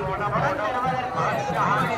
குணமடைந்தவர் பாஷாமி